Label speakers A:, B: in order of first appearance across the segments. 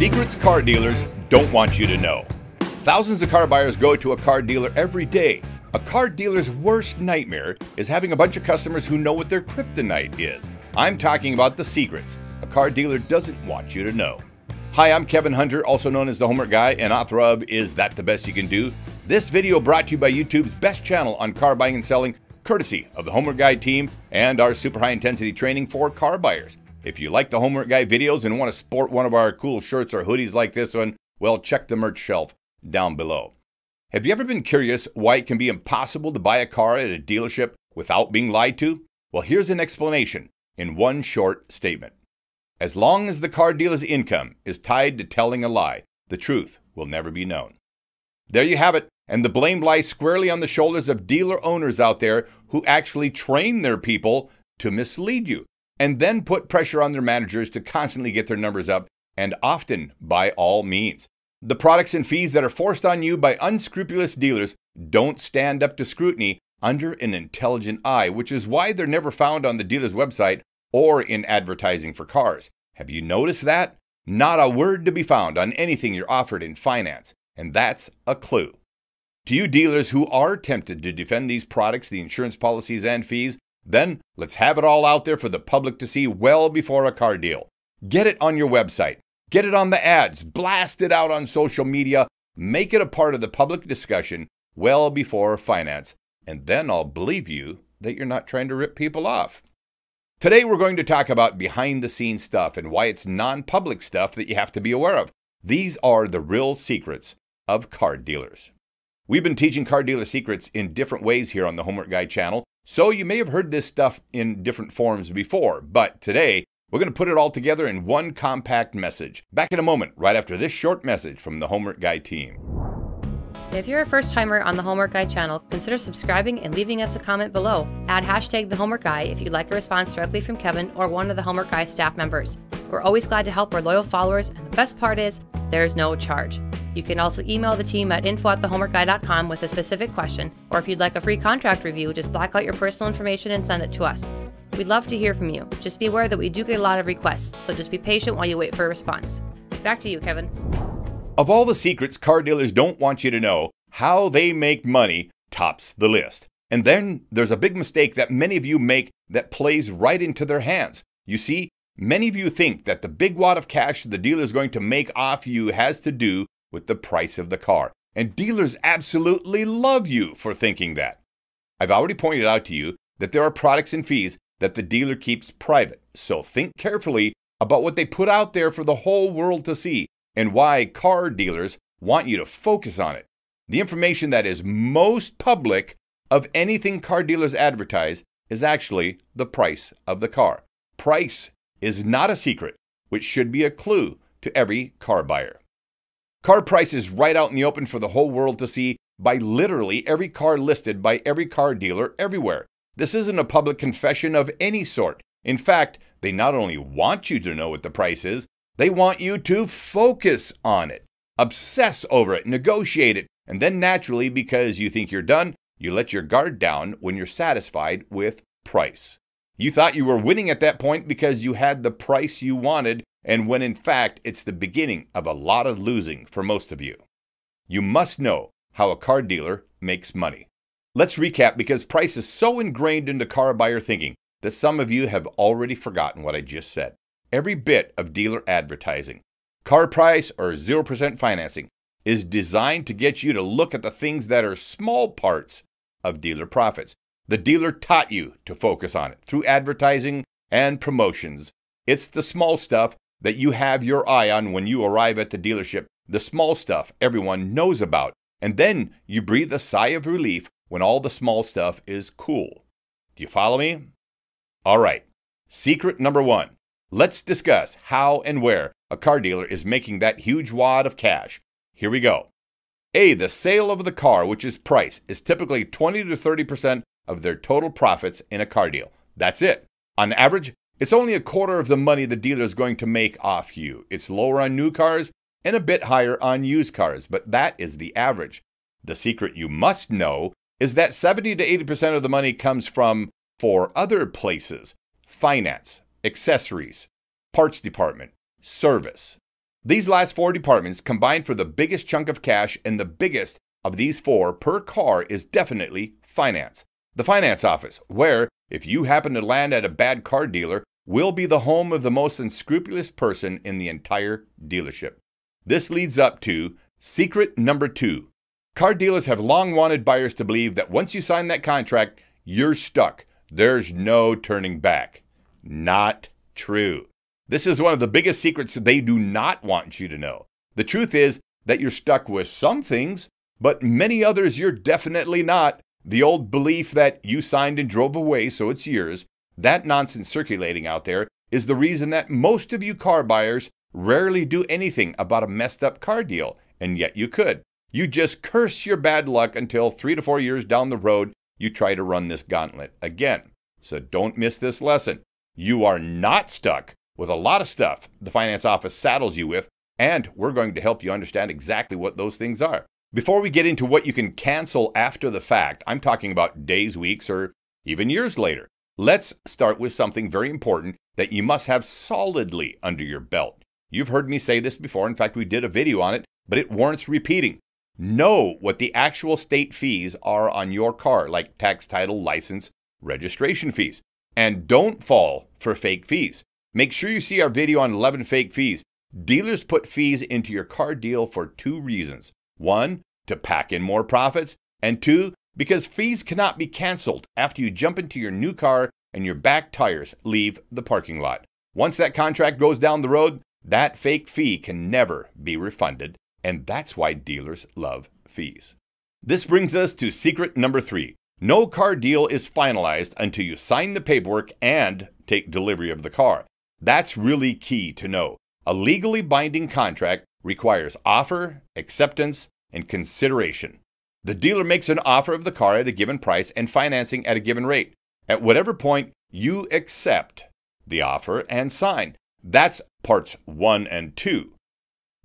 A: Secrets car dealers don't want you to know. Thousands of car buyers go to a car dealer every day. A car dealer's worst nightmare is having a bunch of customers who know what their kryptonite is. I'm talking about the secrets a car dealer doesn't want you to know. Hi, I'm Kevin Hunter, also known as the Homework Guy and author of Is That the Best You Can Do? This video brought to you by YouTube's best channel on car buying and selling, courtesy of the Homework Guy team and our super high intensity training for car buyers. If you like the Homework Guy videos and want to sport one of our cool shirts or hoodies like this one, well, check the merch shelf down below. Have you ever been curious why it can be impossible to buy a car at a dealership without being lied to? Well, here's an explanation in one short statement. As long as the car dealer's income is tied to telling a lie, the truth will never be known. There you have it, and the blame lies squarely on the shoulders of dealer owners out there who actually train their people to mislead you and then put pressure on their managers to constantly get their numbers up, and often by all means. The products and fees that are forced on you by unscrupulous dealers don't stand up to scrutiny under an intelligent eye, which is why they're never found on the dealer's website or in advertising for cars. Have you noticed that? Not a word to be found on anything you're offered in finance, and that's a clue. To you dealers who are tempted to defend these products, the insurance policies, and fees, then let's have it all out there for the public to see well before a car deal. Get it on your website, get it on the ads, blast it out on social media, make it a part of the public discussion well before finance, and then I'll believe you that you're not trying to rip people off. Today, we're going to talk about behind the scenes stuff and why it's non public stuff that you have to be aware of. These are the real secrets of car dealers. We've been teaching car dealer secrets in different ways here on the Homework Guy channel, so you may have heard this stuff in different forms before, but today we're going to put it all together in one compact message. Back in a moment, right after this short message from the Homework Guy team.
B: If you're a first timer on the Homework Guy channel, consider subscribing and leaving us a comment below. Add hashtag the Homework Guy if you'd like a response directly from Kevin or one of the Homework Guy staff members. We're always glad to help our loyal followers, and the best part is, there's no charge. You can also email the team at info at thehomeworkguy.com with a specific question, or if you'd like a free contract review, just black out your personal information and send it to us. We'd love to hear from you. Just be aware that we do get a lot of requests, so just be patient while you wait for a response. Back to you, Kevin.
A: Of all the secrets car dealers don't want you to know, how they make money tops the list. And then there's a big mistake that many of you make that plays right into their hands. You see, many of you think that the big wad of cash the dealer is going to make off you has to do with the price of the car. And dealers absolutely love you for thinking that. I've already pointed out to you that there are products and fees that the dealer keeps private. So think carefully about what they put out there for the whole world to see and why car dealers want you to focus on it. The information that is most public of anything car dealers advertise is actually the price of the car. Price is not a secret, which should be a clue to every car buyer. Car prices right out in the open for the whole world to see by literally every car listed by every car dealer everywhere. This isn't a public confession of any sort. In fact, they not only want you to know what the price is, they want you to focus on it, obsess over it, negotiate it, and then naturally, because you think you're done, you let your guard down when you're satisfied with price. You thought you were winning at that point because you had the price you wanted, and when in fact it's the beginning of a lot of losing for most of you. You must know how a car dealer makes money. Let's recap because price is so ingrained into car buyer thinking that some of you have already forgotten what I just said. Every bit of dealer advertising, car price or 0% financing, is designed to get you to look at the things that are small parts of dealer profits. The dealer taught you to focus on it through advertising and promotions. It's the small stuff that you have your eye on when you arrive at the dealership, the small stuff everyone knows about, and then you breathe a sigh of relief when all the small stuff is cool. Do you follow me? All right. Secret number one. Let's discuss how and where a car dealer is making that huge wad of cash. Here we go. A. The sale of the car, which is price, is typically 20 to 30% of their total profits in a car deal. That's it. On average, it's only a quarter of the money the dealer is going to make off you. It's lower on new cars and a bit higher on used cars, but that is the average. The secret you must know is that 70 to 80% of the money comes from four other places finance, accessories, parts department, service. These last four departments combine for the biggest chunk of cash, and the biggest of these four per car is definitely finance. The finance office, where, if you happen to land at a bad car dealer, will be the home of the most unscrupulous person in the entire dealership. This leads up to secret number two. Car dealers have long wanted buyers to believe that once you sign that contract, you're stuck. There's no turning back. Not true. This is one of the biggest secrets they do not want you to know. The truth is that you're stuck with some things, but many others you're definitely not. The old belief that you signed and drove away, so it's yours, that nonsense circulating out there is the reason that most of you car buyers rarely do anything about a messed up car deal, and yet you could. You just curse your bad luck until three to four years down the road, you try to run this gauntlet again. So don't miss this lesson. You are not stuck with a lot of stuff the finance office saddles you with, and we're going to help you understand exactly what those things are. Before we get into what you can cancel after the fact, I'm talking about days, weeks, or even years later. Let's start with something very important that you must have solidly under your belt. You've heard me say this before. In fact, we did a video on it, but it warrants repeating. Know what the actual state fees are on your car, like tax, title, license, registration fees. And don't fall for fake fees. Make sure you see our video on 11 fake fees. Dealers put fees into your car deal for two reasons. One, to pack in more profits, and two, because fees cannot be canceled after you jump into your new car and your back tires leave the parking lot. Once that contract goes down the road, that fake fee can never be refunded, and that's why dealers love fees. This brings us to secret number three. No car deal is finalized until you sign the paperwork and take delivery of the car. That's really key to know. A legally binding contract requires offer, acceptance, and consideration. The dealer makes an offer of the car at a given price and financing at a given rate. At whatever point, you accept the offer and sign. That's parts one and two.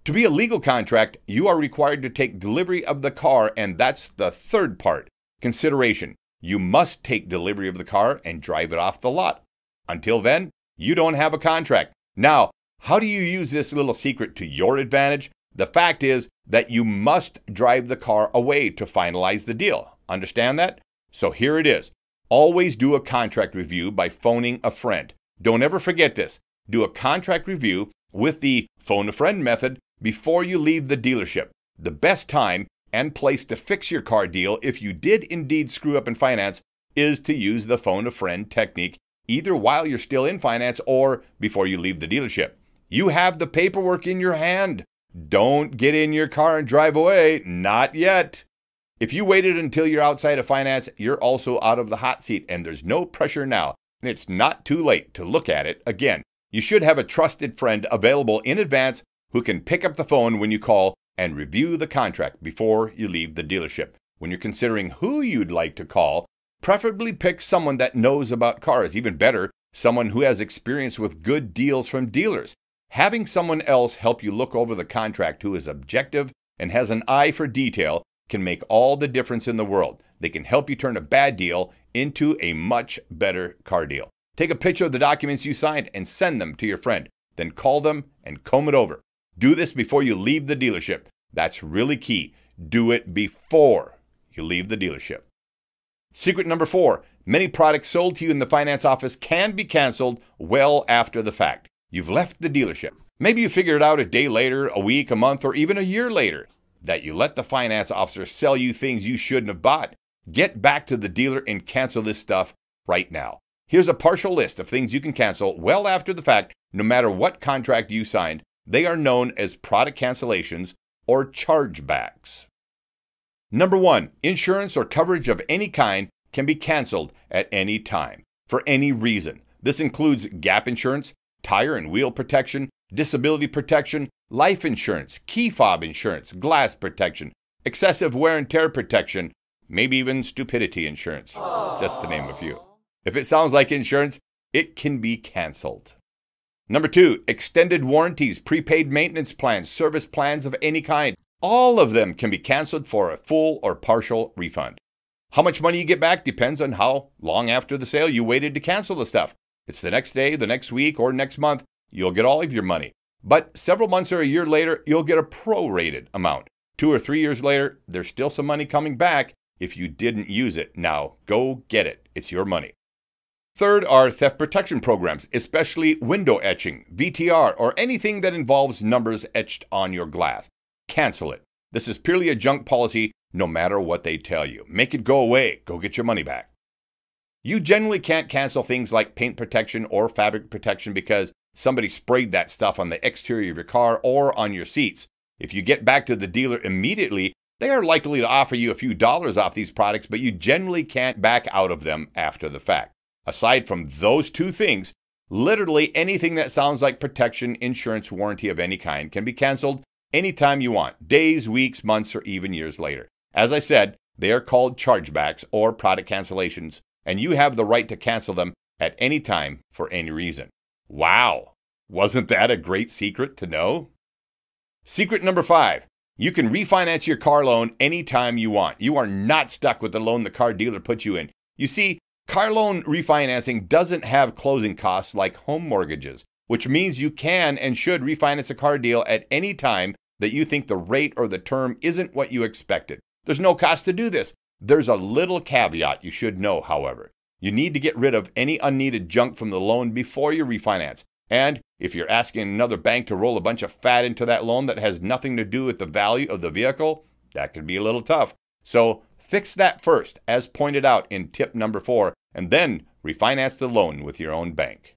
A: To be a legal contract, you are required to take delivery of the car, and that's the third part consideration. You must take delivery of the car and drive it off the lot. Until then, you don't have a contract. Now, how do you use this little secret to your advantage? The fact is that you must drive the car away to finalize the deal. Understand that? So here it is. Always do a contract review by phoning a friend. Don't ever forget this. Do a contract review with the phone a friend method before you leave the dealership. The best time and place to fix your car deal if you did indeed screw up in finance is to use the phone a friend technique either while you're still in finance or before you leave the dealership. You have the paperwork in your hand. Don't get in your car and drive away. Not yet. If you waited until you're outside of finance, you're also out of the hot seat, and there's no pressure now. And it's not too late to look at it again. You should have a trusted friend available in advance who can pick up the phone when you call and review the contract before you leave the dealership. When you're considering who you'd like to call, Preferably pick someone that knows about cars, even better, someone who has experience with good deals from dealers. Having someone else help you look over the contract who is objective and has an eye for detail can make all the difference in the world. They can help you turn a bad deal into a much better car deal. Take a picture of the documents you signed and send them to your friend. Then call them and comb it over. Do this before you leave the dealership. That's really key. Do it before you leave the dealership. Secret number four many products sold to you in the finance office can be canceled well after the fact. You've left the dealership. Maybe you figured out a day later, a week, a month, or even a year later that you let the finance officer sell you things you shouldn't have bought. Get back to the dealer and cancel this stuff right now. Here's a partial list of things you can cancel well after the fact, no matter what contract you signed. They are known as product cancellations or chargebacks. Number one, insurance or coverage of any kind can be canceled at any time for any reason. This includes gap insurance, tire and wheel protection, disability protection, life insurance, key fob insurance, glass protection, excessive wear and tear protection, maybe even stupidity insurance, Aww. just to name a few. If it sounds like insurance, it can be canceled. Number two, extended warranties, prepaid maintenance plans, service plans of any kind. All of them can be canceled for a full or partial refund. How much money you get back depends on how long after the sale you waited to cancel the stuff. It's the next day, the next week, or next month, you'll get all of your money. But several months or a year later, you'll get a prorated amount. Two or three years later, there's still some money coming back if you didn't use it. Now, go get it. It's your money. Third are theft protection programs, especially window etching, VTR, or anything that involves numbers etched on your glass. Cancel it. This is purely a junk policy, no matter what they tell you. Make it go away. Go get your money back. You generally can't cancel things like paint protection or fabric protection because somebody sprayed that stuff on the exterior of your car or on your seats. If you get back to the dealer immediately, they are likely to offer you a few dollars off these products, but you generally can't back out of them after the fact. Aside from those two things, literally anything that sounds like protection, insurance, warranty of any kind can be canceled anytime you want, days, weeks, months, or even years later. As I said, they are called chargebacks or product cancellations, and you have the right to cancel them at any time for any reason. Wow! Wasn't that a great secret to know? Secret number five you can refinance your car loan anytime you want. You are not stuck with the loan the car dealer put you in. You see, car loan refinancing doesn't have closing costs like home mortgages, which means you can and should refinance a car deal at any time that you think the rate or the term isn't what you expected. There's no cost to do this. There's a little caveat you should know, however. You need to get rid of any unneeded junk from the loan before you refinance. And if you're asking another bank to roll a bunch of fat into that loan that has nothing to do with the value of the vehicle, that could be a little tough. So fix that first, as pointed out in tip number four, and then refinance the loan with your own bank.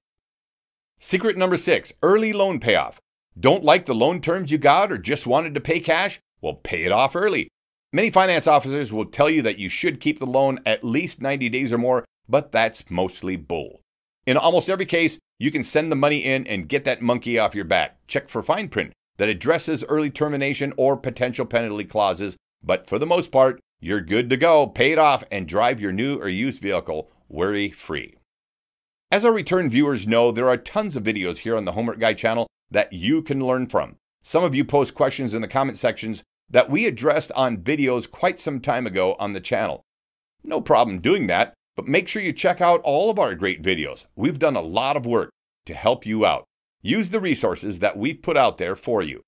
A: Secret number six early loan payoff. Don't like the loan terms you got or just wanted to pay cash? Well, pay it off early. Many finance officers will tell you that you should keep the loan at least 90 days or more, but that's mostly bull. In almost every case, you can send the money in and get that monkey off your back. Check for fine print that addresses early termination or potential penalty clauses, but for the most part, you're good to go. Pay it off and drive your new or used vehicle worry free. As our return viewers know, there are tons of videos here on the Homework Guy channel that you can learn from. Some of you post questions in the comment sections that we addressed on videos quite some time ago on the channel. No problem doing that, but make sure you check out all of our great videos. We've done a lot of work to help you out. Use the resources that we've put out there for you.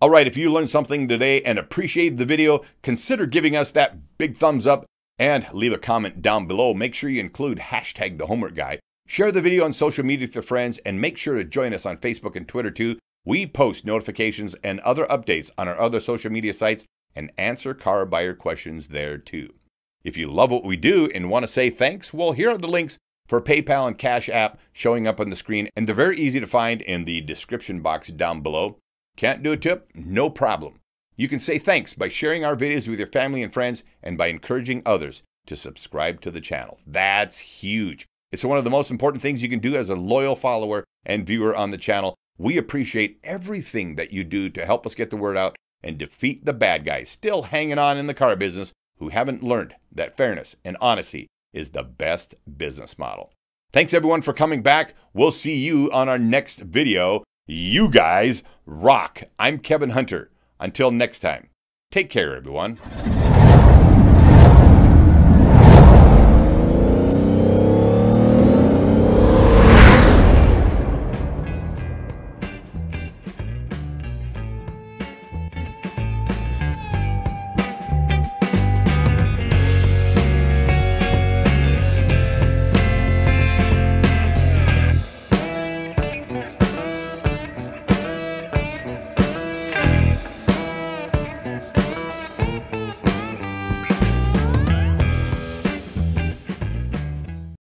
A: All right, if you learned something today and appreciated the video, consider giving us that big thumbs up and leave a comment down below. Make sure you include hashtag the homework guy. Share the video on social media with your friends and make sure to join us on Facebook and Twitter too. We post notifications and other updates on our other social media sites and answer car buyer questions there too. If you love what we do and want to say thanks, well, here are the links for PayPal and Cash App showing up on the screen, and they're very easy to find in the description box down below. Can't do a tip? No problem. You can say thanks by sharing our videos with your family and friends and by encouraging others to subscribe to the channel. That's huge. It's one of the most important things you can do as a loyal follower and viewer on the channel. We appreciate everything that you do to help us get the word out and defeat the bad guys still hanging on in the car business who haven't learned that fairness and honesty is the best business model. Thanks everyone for coming back. We'll see you on our next video. You guys rock. I'm Kevin Hunter. Until next time, take care, everyone.